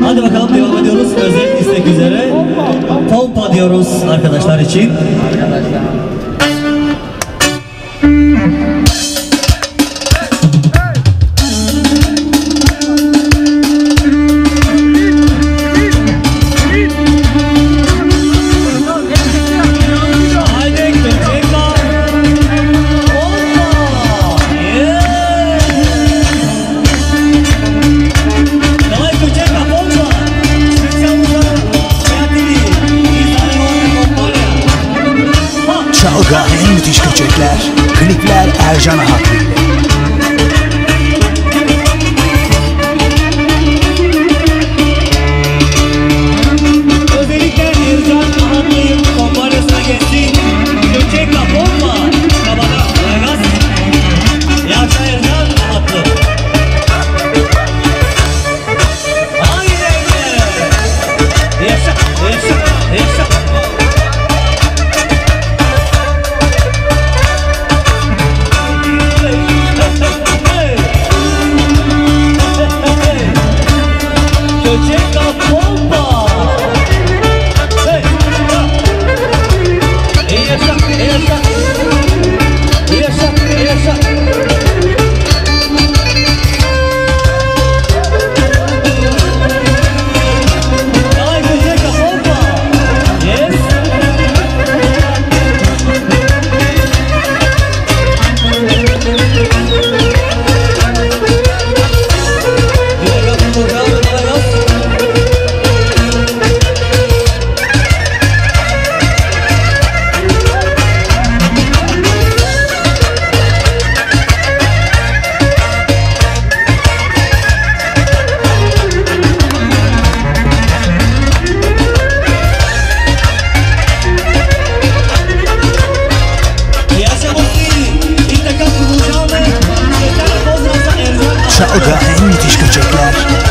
Hadi bakalım devam ediyoruz. Özel istek üzere. Pompa diyoruz arkadaşlar için. Arkadaşlar. Çalga en müthiş köçekler. Klipler Ercan Hakkı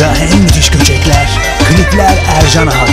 Radyoda en müthiş köçekler Klipler Ercan abi